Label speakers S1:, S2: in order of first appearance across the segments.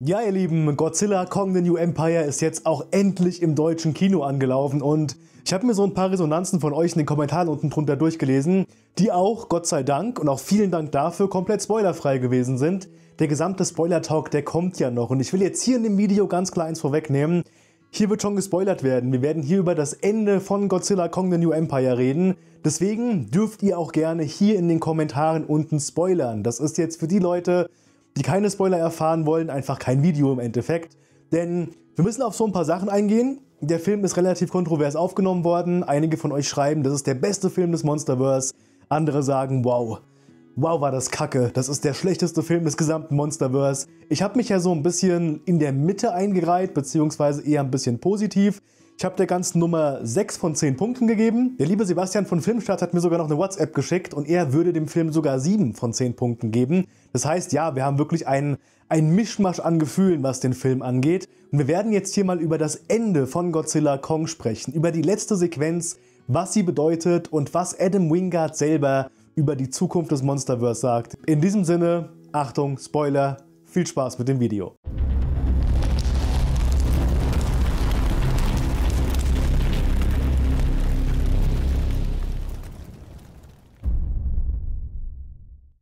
S1: Ja, ihr Lieben, Godzilla Kong the New Empire ist jetzt auch endlich im deutschen Kino angelaufen und ich habe mir so ein paar Resonanzen von euch in den Kommentaren unten drunter durchgelesen, die auch, Gott sei Dank und auch vielen Dank dafür, komplett spoilerfrei gewesen sind. Der gesamte Spoiler-Talk, der kommt ja noch und ich will jetzt hier in dem Video ganz klar eins vorwegnehmen. Hier wird schon gespoilert werden. Wir werden hier über das Ende von Godzilla Kong the New Empire reden. Deswegen dürft ihr auch gerne hier in den Kommentaren unten spoilern. Das ist jetzt für die Leute, die keine Spoiler erfahren wollen, einfach kein Video im Endeffekt. Denn wir müssen auf so ein paar Sachen eingehen. Der Film ist relativ kontrovers aufgenommen worden. Einige von euch schreiben, das ist der beste Film des Monsterverse. Andere sagen, wow, wow war das kacke, das ist der schlechteste Film des gesamten Monsterverse. Ich habe mich ja so ein bisschen in der Mitte eingereiht, beziehungsweise eher ein bisschen positiv. Ich habe der ganzen Nummer 6 von 10 Punkten gegeben. Der liebe Sebastian von Filmstart hat mir sogar noch eine WhatsApp geschickt und er würde dem Film sogar 7 von 10 Punkten geben. Das heißt, ja, wir haben wirklich einen, einen Mischmasch an Gefühlen, was den Film angeht. Und wir werden jetzt hier mal über das Ende von Godzilla Kong sprechen, über die letzte Sequenz, was sie bedeutet und was Adam Wingard selber über die Zukunft des Monsterverse sagt. In diesem Sinne, Achtung, Spoiler, viel Spaß mit dem Video.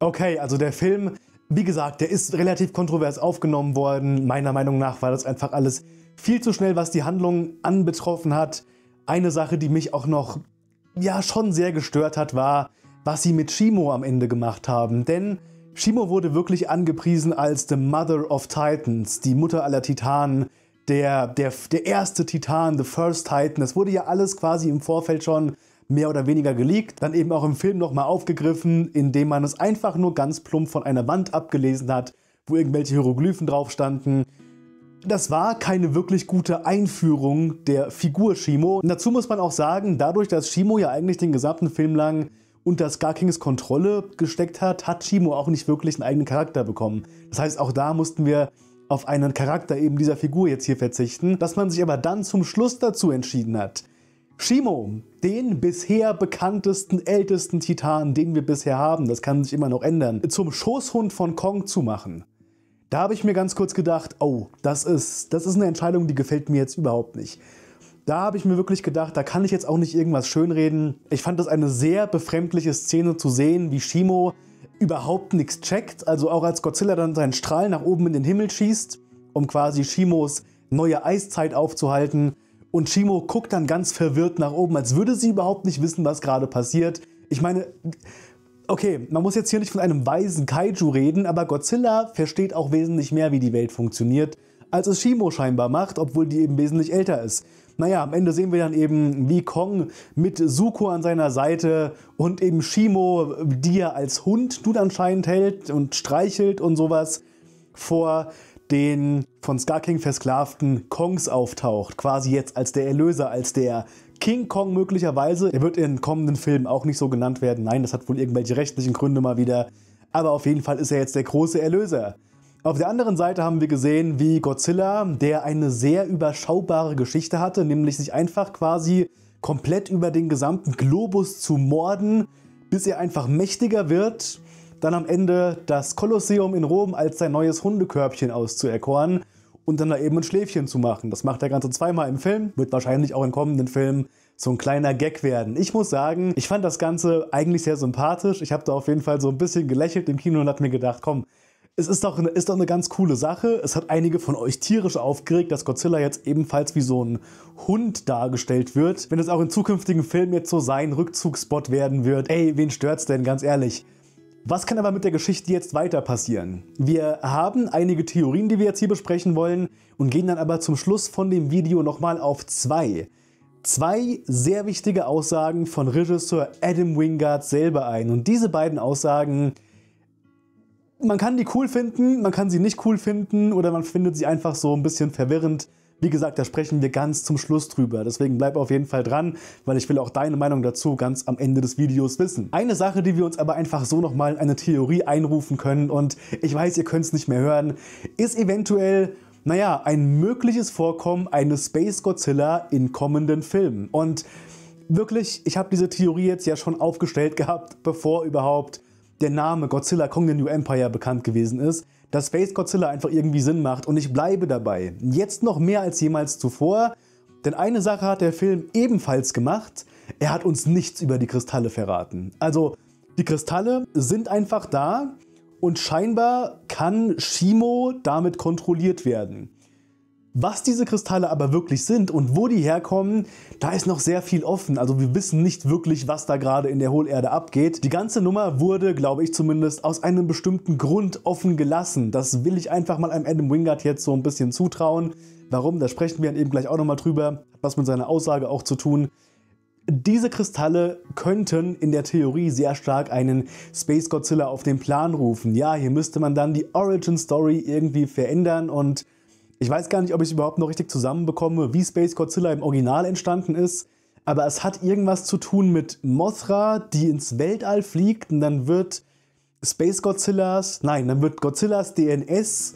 S1: Okay, also der Film, wie gesagt, der ist relativ kontrovers aufgenommen worden. Meiner Meinung nach war das einfach alles viel zu schnell, was die Handlung anbetroffen hat. Eine Sache, die mich auch noch, ja, schon sehr gestört hat, war, was sie mit Shimo am Ende gemacht haben. Denn Shimo wurde wirklich angepriesen als The Mother of Titans, die Mutter aller Titanen, der, der, der erste Titan, The First Titan. Das wurde ja alles quasi im Vorfeld schon mehr oder weniger geleakt, dann eben auch im Film nochmal aufgegriffen, indem man es einfach nur ganz plump von einer Wand abgelesen hat, wo irgendwelche Hieroglyphen drauf standen. Das war keine wirklich gute Einführung der Figur Shimo. Und dazu muss man auch sagen, dadurch, dass Shimo ja eigentlich den gesamten Film lang unter Scar Kings Kontrolle gesteckt hat, hat Shimo auch nicht wirklich einen eigenen Charakter bekommen. Das heißt, auch da mussten wir auf einen Charakter eben dieser Figur jetzt hier verzichten, dass man sich aber dann zum Schluss dazu entschieden hat, Shimo, den bisher bekanntesten, ältesten Titan, den wir bisher haben, das kann sich immer noch ändern, zum Schoßhund von Kong zu machen. Da habe ich mir ganz kurz gedacht, oh, das ist, das ist eine Entscheidung, die gefällt mir jetzt überhaupt nicht. Da habe ich mir wirklich gedacht, da kann ich jetzt auch nicht irgendwas schönreden. Ich fand das eine sehr befremdliche Szene zu sehen, wie Shimo überhaupt nichts checkt. Also auch als Godzilla dann seinen Strahl nach oben in den Himmel schießt, um quasi Shimos neue Eiszeit aufzuhalten und Shimo guckt dann ganz verwirrt nach oben, als würde sie überhaupt nicht wissen, was gerade passiert. Ich meine, okay, man muss jetzt hier nicht von einem weisen Kaiju reden, aber Godzilla versteht auch wesentlich mehr, wie die Welt funktioniert, als es Shimo scheinbar macht, obwohl die eben wesentlich älter ist. Naja, am Ende sehen wir dann eben, wie Kong mit Suko an seiner Seite und eben Shimo, die er als Hund nun anscheinend hält und streichelt und sowas, vor den von Scar King versklavten Kongs auftaucht, quasi jetzt als der Erlöser, als der King Kong möglicherweise. Er wird in kommenden Filmen auch nicht so genannt werden. Nein, das hat wohl irgendwelche rechtlichen Gründe mal wieder. Aber auf jeden Fall ist er jetzt der große Erlöser. Auf der anderen Seite haben wir gesehen, wie Godzilla, der eine sehr überschaubare Geschichte hatte, nämlich sich einfach quasi komplett über den gesamten Globus zu morden, bis er einfach mächtiger wird dann am Ende das Kolosseum in Rom als sein neues Hundekörbchen auszuerkoren und dann da eben ein Schläfchen zu machen. Das macht der Ganze zweimal im Film, wird wahrscheinlich auch in kommenden Filmen so ein kleiner Gag werden. Ich muss sagen, ich fand das Ganze eigentlich sehr sympathisch. Ich habe da auf jeden Fall so ein bisschen gelächelt im Kino und habe mir gedacht, komm, es ist doch, eine, ist doch eine ganz coole Sache. Es hat einige von euch tierisch aufgeregt, dass Godzilla jetzt ebenfalls wie so ein Hund dargestellt wird. Wenn es auch in zukünftigen Filmen jetzt so sein Rückzugsspot werden wird, ey, wen stört's denn, ganz ehrlich? Was kann aber mit der Geschichte jetzt weiter passieren? Wir haben einige Theorien, die wir jetzt hier besprechen wollen und gehen dann aber zum Schluss von dem Video nochmal auf zwei. Zwei sehr wichtige Aussagen von Regisseur Adam Wingard selber ein. Und diese beiden Aussagen, man kann die cool finden, man kann sie nicht cool finden oder man findet sie einfach so ein bisschen verwirrend. Wie gesagt, da sprechen wir ganz zum Schluss drüber. Deswegen bleib auf jeden Fall dran, weil ich will auch deine Meinung dazu ganz am Ende des Videos wissen. Eine Sache, die wir uns aber einfach so nochmal in eine Theorie einrufen können und ich weiß, ihr könnt es nicht mehr hören, ist eventuell naja, ein mögliches Vorkommen eines Space Godzilla in kommenden Filmen. Und wirklich, ich habe diese Theorie jetzt ja schon aufgestellt gehabt, bevor überhaupt der Name Godzilla Kong the New Empire bekannt gewesen ist. Dass Space Godzilla einfach irgendwie Sinn macht und ich bleibe dabei. Jetzt noch mehr als jemals zuvor, denn eine Sache hat der Film ebenfalls gemacht, er hat uns nichts über die Kristalle verraten. Also die Kristalle sind einfach da und scheinbar kann Shimo damit kontrolliert werden. Was diese Kristalle aber wirklich sind und wo die herkommen, da ist noch sehr viel offen. Also wir wissen nicht wirklich, was da gerade in der Hohlerde abgeht. Die ganze Nummer wurde, glaube ich zumindest, aus einem bestimmten Grund offen gelassen. Das will ich einfach mal einem Adam Wingard jetzt so ein bisschen zutrauen. Warum? Da sprechen wir dann eben gleich auch nochmal drüber. Hat was mit seiner Aussage auch zu tun. Diese Kristalle könnten in der Theorie sehr stark einen Space Godzilla auf den Plan rufen. Ja, hier müsste man dann die Origin Story irgendwie verändern und ich weiß gar nicht, ob ich es überhaupt noch richtig zusammenbekomme, wie Space Godzilla im Original entstanden ist, aber es hat irgendwas zu tun mit Mothra, die ins Weltall fliegt und dann wird Space Godzillas, nein, dann wird Godzillas DNS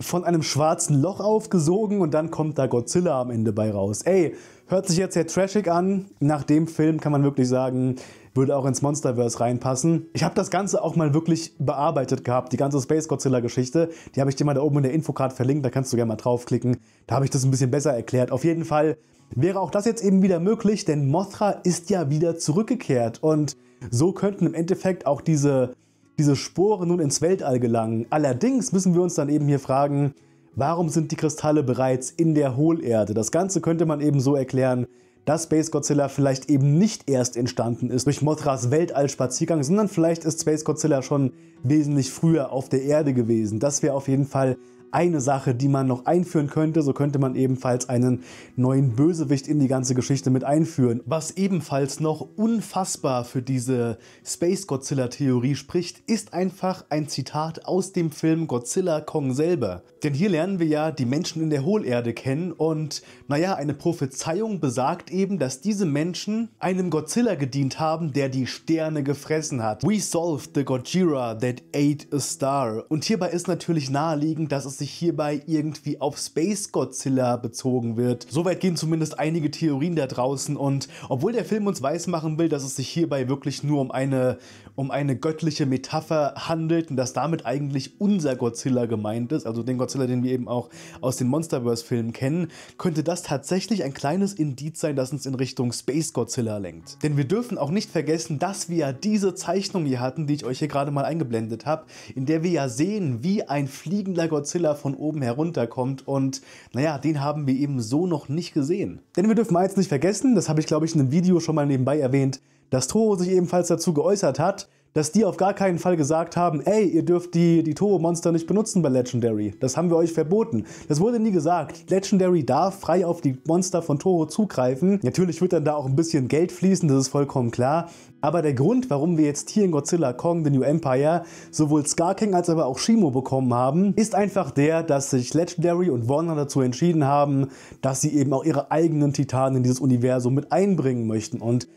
S1: von einem schwarzen Loch aufgesogen und dann kommt da Godzilla am Ende bei raus. Ey, Hört sich jetzt sehr trashig an. Nach dem Film kann man wirklich sagen, würde auch ins Monsterverse reinpassen. Ich habe das Ganze auch mal wirklich bearbeitet gehabt, die ganze Space Godzilla Geschichte. Die habe ich dir mal da oben in der Infocard verlinkt, da kannst du gerne mal draufklicken. Da habe ich das ein bisschen besser erklärt. Auf jeden Fall wäre auch das jetzt eben wieder möglich, denn Mothra ist ja wieder zurückgekehrt und so könnten im Endeffekt auch diese, diese Sporen nun ins Weltall gelangen. Allerdings müssen wir uns dann eben hier fragen, Warum sind die Kristalle bereits in der Hohlerde? Das Ganze könnte man eben so erklären, dass Space Godzilla vielleicht eben nicht erst entstanden ist durch Mothras Weltallspaziergang, sondern vielleicht ist Space Godzilla schon wesentlich früher auf der Erde gewesen. Das wäre auf jeden Fall eine Sache, die man noch einführen könnte. So könnte man ebenfalls einen neuen Bösewicht in die ganze Geschichte mit einführen. Was ebenfalls noch unfassbar für diese Space Godzilla Theorie spricht, ist einfach ein Zitat aus dem Film Godzilla Kong selber. Denn hier lernen wir ja die Menschen in der Hohlerde kennen und naja, eine Prophezeiung besagt eben, dass diese Menschen einem Godzilla gedient haben, der die Sterne gefressen hat. We solved the Gojira that ate a star. Und hierbei ist natürlich naheliegend, dass es sich sich hierbei irgendwie auf Space Godzilla bezogen wird. Soweit gehen zumindest einige Theorien da draußen und obwohl der Film uns weismachen will, dass es sich hierbei wirklich nur um eine, um eine göttliche Metapher handelt und dass damit eigentlich unser Godzilla gemeint ist, also den Godzilla, den wir eben auch aus den Monsterverse-Filmen kennen, könnte das tatsächlich ein kleines Indiz sein, das uns in Richtung Space Godzilla lenkt. Denn wir dürfen auch nicht vergessen, dass wir ja diese Zeichnung hier hatten, die ich euch hier gerade mal eingeblendet habe, in der wir ja sehen, wie ein fliegender Godzilla von oben herunterkommt und naja, den haben wir eben so noch nicht gesehen. Denn wir dürfen eins nicht vergessen, das habe ich glaube ich in einem Video schon mal nebenbei erwähnt, dass Toho sich ebenfalls dazu geäußert hat, dass die auf gar keinen Fall gesagt haben, ey, ihr dürft die, die Turbo-Monster nicht benutzen bei Legendary. Das haben wir euch verboten. Das wurde nie gesagt. Legendary darf frei auf die Monster von Toro zugreifen. Natürlich wird dann da auch ein bisschen Geld fließen, das ist vollkommen klar. Aber der Grund, warum wir jetzt hier in Godzilla Kong The New Empire sowohl Scar King als aber auch Shimo bekommen haben, ist einfach der, dass sich Legendary und Warner dazu entschieden haben, dass sie eben auch ihre eigenen Titanen in dieses Universum mit einbringen möchten. Und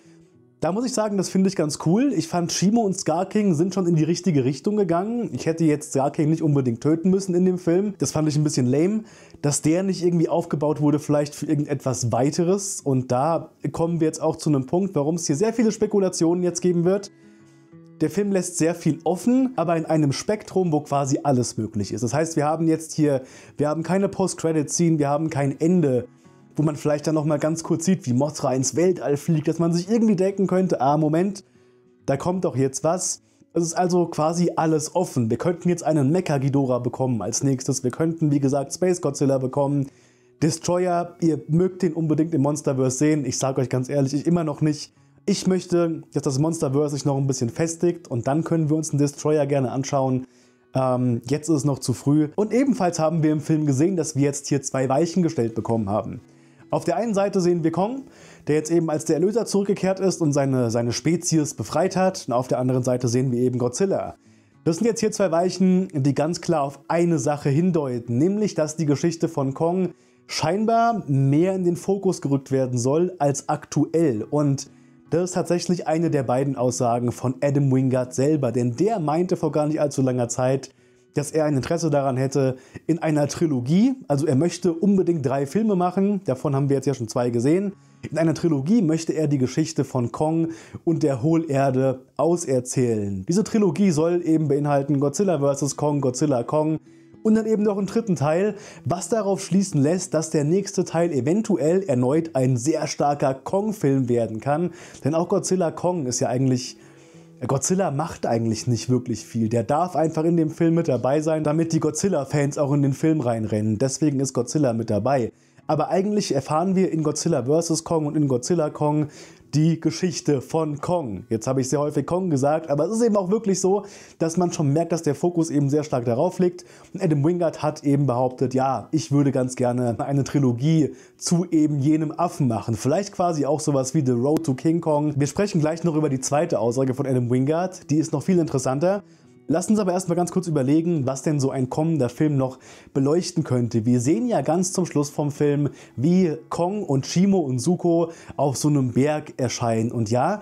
S1: da muss ich sagen, das finde ich ganz cool. Ich fand Shimo und Scar King sind schon in die richtige Richtung gegangen. Ich hätte jetzt Scar King nicht unbedingt töten müssen in dem Film. Das fand ich ein bisschen lame, dass der nicht irgendwie aufgebaut wurde, vielleicht für irgendetwas weiteres. Und da kommen wir jetzt auch zu einem Punkt, warum es hier sehr viele Spekulationen jetzt geben wird. Der Film lässt sehr viel offen, aber in einem Spektrum, wo quasi alles möglich ist. Das heißt, wir haben jetzt hier, wir haben keine Post-Credit-Scene, wir haben kein Ende wo man vielleicht dann noch mal ganz kurz sieht, wie Mothra ins Weltall fliegt, dass man sich irgendwie denken könnte, ah Moment, da kommt doch jetzt was. Es ist also quasi alles offen. Wir könnten jetzt einen Mecha Ghidorah bekommen als nächstes. Wir könnten, wie gesagt, Space Godzilla bekommen. Destroyer, ihr mögt den unbedingt im Monsterverse sehen. Ich sage euch ganz ehrlich, ich immer noch nicht. Ich möchte, dass das Monsterverse sich noch ein bisschen festigt und dann können wir uns einen Destroyer gerne anschauen. Ähm, jetzt ist es noch zu früh. Und ebenfalls haben wir im Film gesehen, dass wir jetzt hier zwei Weichen gestellt bekommen haben. Auf der einen Seite sehen wir Kong, der jetzt eben als der Erlöser zurückgekehrt ist und seine, seine Spezies befreit hat. Und auf der anderen Seite sehen wir eben Godzilla. Das sind jetzt hier zwei Weichen, die ganz klar auf eine Sache hindeuten, nämlich dass die Geschichte von Kong scheinbar mehr in den Fokus gerückt werden soll als aktuell. Und das ist tatsächlich eine der beiden Aussagen von Adam Wingard selber, denn der meinte vor gar nicht allzu langer Zeit, dass er ein Interesse daran hätte in einer Trilogie. Also er möchte unbedingt drei Filme machen, davon haben wir jetzt ja schon zwei gesehen. In einer Trilogie möchte er die Geschichte von Kong und der Hohlerde auserzählen. Diese Trilogie soll eben beinhalten Godzilla vs. Kong, Godzilla Kong und dann eben noch einen dritten Teil, was darauf schließen lässt, dass der nächste Teil eventuell erneut ein sehr starker Kong-Film werden kann. Denn auch Godzilla Kong ist ja eigentlich Godzilla macht eigentlich nicht wirklich viel. Der darf einfach in dem Film mit dabei sein, damit die Godzilla-Fans auch in den Film reinrennen. Deswegen ist Godzilla mit dabei. Aber eigentlich erfahren wir in Godzilla vs. Kong und in Godzilla Kong die Geschichte von Kong. Jetzt habe ich sehr häufig Kong gesagt, aber es ist eben auch wirklich so, dass man schon merkt, dass der Fokus eben sehr stark darauf liegt. Und Adam Wingard hat eben behauptet, ja, ich würde ganz gerne eine Trilogie zu eben jenem Affen machen. Vielleicht quasi auch sowas wie The Road to King Kong. Wir sprechen gleich noch über die zweite Aussage von Adam Wingard. Die ist noch viel interessanter. Lass uns aber erstmal ganz kurz überlegen, was denn so ein kommender Film noch beleuchten könnte. Wir sehen ja ganz zum Schluss vom Film, wie Kong und Shimo und Suko auf so einem Berg erscheinen. Und ja,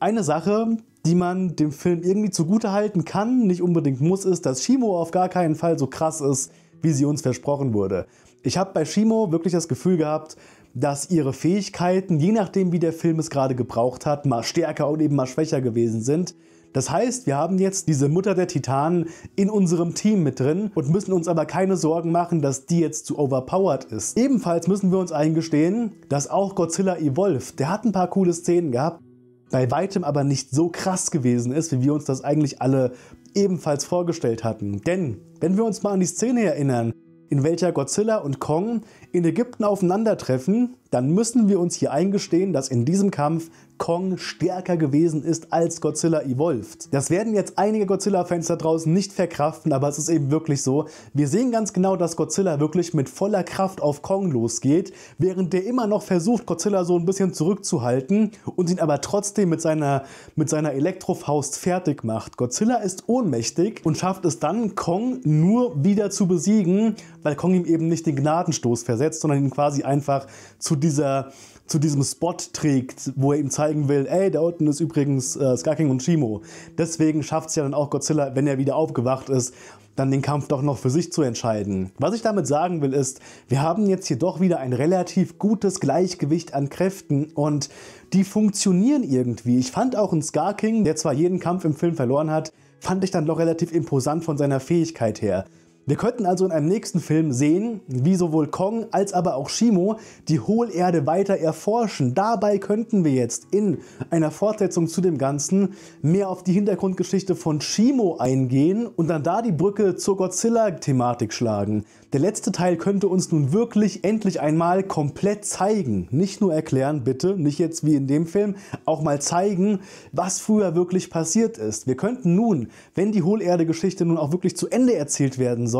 S1: eine Sache, die man dem Film irgendwie zugute halten kann, nicht unbedingt muss, ist, dass Shimo auf gar keinen Fall so krass ist, wie sie uns versprochen wurde. Ich habe bei Shimo wirklich das Gefühl gehabt, dass ihre Fähigkeiten, je nachdem wie der Film es gerade gebraucht hat, mal stärker und eben mal schwächer gewesen sind. Das heißt, wir haben jetzt diese Mutter der Titanen in unserem Team mit drin und müssen uns aber keine Sorgen machen, dass die jetzt zu overpowered ist. Ebenfalls müssen wir uns eingestehen, dass auch Godzilla Evolved, der hat ein paar coole Szenen gehabt, bei weitem aber nicht so krass gewesen ist, wie wir uns das eigentlich alle ebenfalls vorgestellt hatten. Denn, wenn wir uns mal an die Szene erinnern, in welcher Godzilla und Kong in Ägypten aufeinandertreffen, dann müssen wir uns hier eingestehen, dass in diesem Kampf Kong stärker gewesen ist als Godzilla Evolved. Das werden jetzt einige Godzilla-Fans da draußen nicht verkraften, aber es ist eben wirklich so. Wir sehen ganz genau, dass Godzilla wirklich mit voller Kraft auf Kong losgeht, während der immer noch versucht, Godzilla so ein bisschen zurückzuhalten und ihn aber trotzdem mit seiner, mit seiner Elektrofaust fertig macht. Godzilla ist ohnmächtig und schafft es dann, Kong nur wieder zu besiegen, weil Kong ihm eben nicht den Gnadenstoß versetzt, sondern ihn quasi einfach zu dieser zu diesem Spot trägt, wo er ihm zeigen will, ey, da unten ist übrigens äh, Skaking und Shimo. Deswegen schafft es ja dann auch Godzilla, wenn er wieder aufgewacht ist, dann den Kampf doch noch für sich zu entscheiden. Was ich damit sagen will, ist, wir haben jetzt hier doch wieder ein relativ gutes Gleichgewicht an Kräften und die funktionieren irgendwie. Ich fand auch einen Scar der zwar jeden Kampf im Film verloren hat, fand ich dann doch relativ imposant von seiner Fähigkeit her. Wir könnten also in einem nächsten Film sehen, wie sowohl Kong als aber auch Shimo die Hohlerde weiter erforschen. Dabei könnten wir jetzt in einer Fortsetzung zu dem Ganzen mehr auf die Hintergrundgeschichte von Shimo eingehen und dann da die Brücke zur Godzilla-Thematik schlagen. Der letzte Teil könnte uns nun wirklich endlich einmal komplett zeigen, nicht nur erklären, bitte, nicht jetzt wie in dem Film, auch mal zeigen, was früher wirklich passiert ist. Wir könnten nun, wenn die Hohlerde-Geschichte nun auch wirklich zu Ende erzählt werden soll,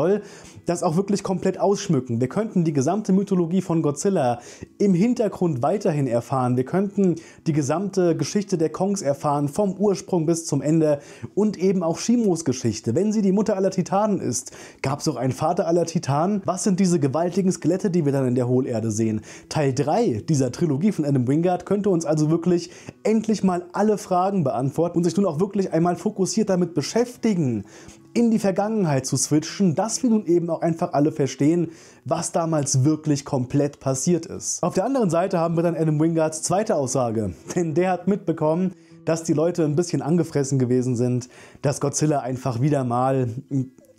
S1: das auch wirklich komplett ausschmücken. Wir könnten die gesamte Mythologie von Godzilla im Hintergrund weiterhin erfahren. Wir könnten die gesamte Geschichte der Kongs erfahren, vom Ursprung bis zum Ende und eben auch Shimos Geschichte. Wenn sie die Mutter aller Titanen ist, gab es auch einen Vater aller Titanen. Was sind diese gewaltigen Skelette, die wir dann in der Hohlerde sehen? Teil 3 dieser Trilogie von Adam Wingard könnte uns also wirklich endlich mal alle Fragen beantworten und sich nun auch wirklich einmal fokussiert damit beschäftigen, in die Vergangenheit zu switchen, dass wir nun eben auch einfach alle verstehen, was damals wirklich komplett passiert ist. Auf der anderen Seite haben wir dann Adam Wingards zweite Aussage, denn der hat mitbekommen, dass die Leute ein bisschen angefressen gewesen sind, dass Godzilla einfach wieder mal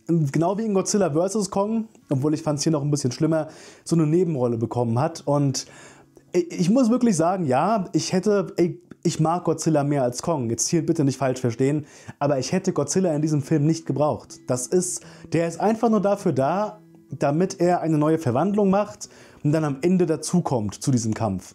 S1: genau wie in Godzilla vs. Kong, obwohl ich fand es hier noch ein bisschen schlimmer, so eine Nebenrolle bekommen hat. Und ich muss wirklich sagen, ja, ich hätte, ich mag Godzilla mehr als Kong. Jetzt hier bitte nicht falsch verstehen, aber ich hätte Godzilla in diesem Film nicht gebraucht. Das ist, der ist einfach nur dafür da, damit er eine neue Verwandlung macht und dann am Ende dazukommt zu diesem Kampf.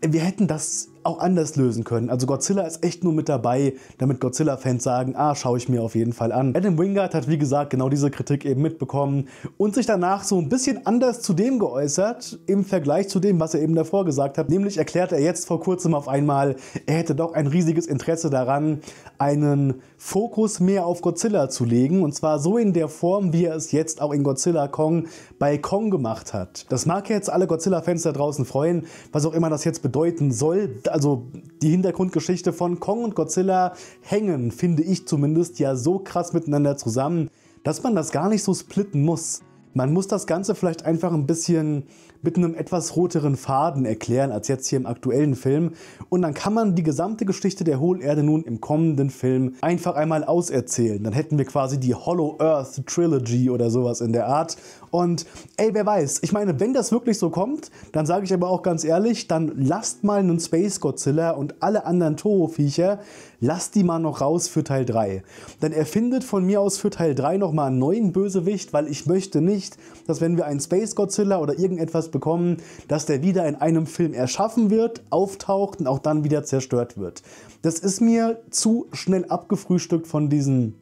S1: Wir hätten das auch anders lösen können. Also Godzilla ist echt nur mit dabei, damit Godzilla-Fans sagen, ah, schaue ich mir auf jeden Fall an. Adam Wingard hat wie gesagt genau diese Kritik eben mitbekommen und sich danach so ein bisschen anders zu dem geäußert, im Vergleich zu dem, was er eben davor gesagt hat. Nämlich erklärt er jetzt vor kurzem auf einmal, er hätte doch ein riesiges Interesse daran, einen Fokus mehr auf Godzilla zu legen und zwar so in der Form, wie er es jetzt auch in Godzilla Kong bei Kong gemacht hat. Das mag jetzt alle Godzilla-Fans da draußen freuen, was auch immer das jetzt bedeuten soll also die Hintergrundgeschichte von Kong und Godzilla hängen, finde ich zumindest, ja so krass miteinander zusammen, dass man das gar nicht so splitten muss. Man muss das Ganze vielleicht einfach ein bisschen mit einem etwas roteren Faden erklären als jetzt hier im aktuellen Film. Und dann kann man die gesamte Geschichte der Hohlerde nun im kommenden Film einfach einmal auserzählen. Dann hätten wir quasi die Hollow Earth Trilogy oder sowas in der Art. Und ey, wer weiß, ich meine, wenn das wirklich so kommt, dann sage ich aber auch ganz ehrlich, dann lasst mal einen Space Godzilla und alle anderen Toho-Viecher, lasst die mal noch raus für Teil 3. Dann erfindet von mir aus für Teil 3 nochmal einen neuen Bösewicht, weil ich möchte nicht, dass wenn wir einen Space Godzilla oder irgendetwas bekommen, dass der wieder in einem Film erschaffen wird, auftaucht und auch dann wieder zerstört wird. Das ist mir zu schnell abgefrühstückt von diesen,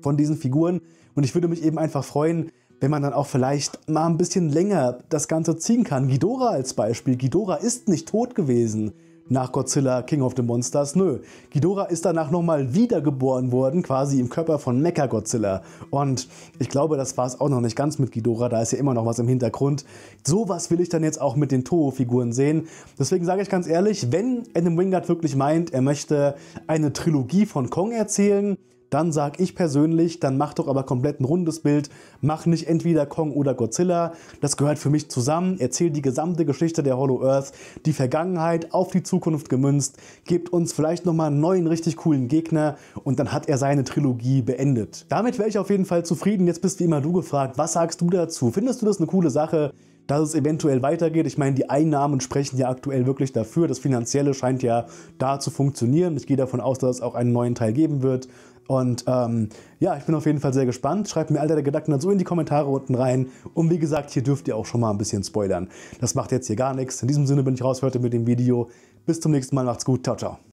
S1: von diesen Figuren und ich würde mich eben einfach freuen, wenn man dann auch vielleicht mal ein bisschen länger das Ganze ziehen kann. Ghidorah als Beispiel. Ghidorah ist nicht tot gewesen nach Godzilla King of the Monsters. Nö, Ghidorah ist danach nochmal wiedergeboren worden, quasi im Körper von Mecha-Godzilla. Und ich glaube, das war es auch noch nicht ganz mit Ghidorah, da ist ja immer noch was im Hintergrund. Sowas will ich dann jetzt auch mit den Toho-Figuren sehen. Deswegen sage ich ganz ehrlich, wenn Adam Wingard wirklich meint, er möchte eine Trilogie von Kong erzählen, dann sage ich persönlich, dann mach doch aber komplett ein rundes Bild. Mach nicht entweder Kong oder Godzilla. Das gehört für mich zusammen. Erzähl die gesamte Geschichte der Hollow Earth, die Vergangenheit auf die Zukunft gemünzt. Gebt uns vielleicht nochmal einen neuen, richtig coolen Gegner und dann hat er seine Trilogie beendet. Damit wäre ich auf jeden Fall zufrieden. Jetzt bist wie immer du gefragt. Was sagst du dazu? Findest du das eine coole Sache? dass es eventuell weitergeht. Ich meine, die Einnahmen sprechen ja aktuell wirklich dafür. Das Finanzielle scheint ja da zu funktionieren. Ich gehe davon aus, dass es auch einen neuen Teil geben wird. Und ähm, ja, ich bin auf jeden Fall sehr gespannt. Schreibt mir all deine Gedanken dazu in die Kommentare unten rein. Und wie gesagt, hier dürft ihr auch schon mal ein bisschen spoilern. Das macht jetzt hier gar nichts. In diesem Sinne bin ich raus für heute mit dem Video. Bis zum nächsten Mal. Macht's gut. Ciao, ciao.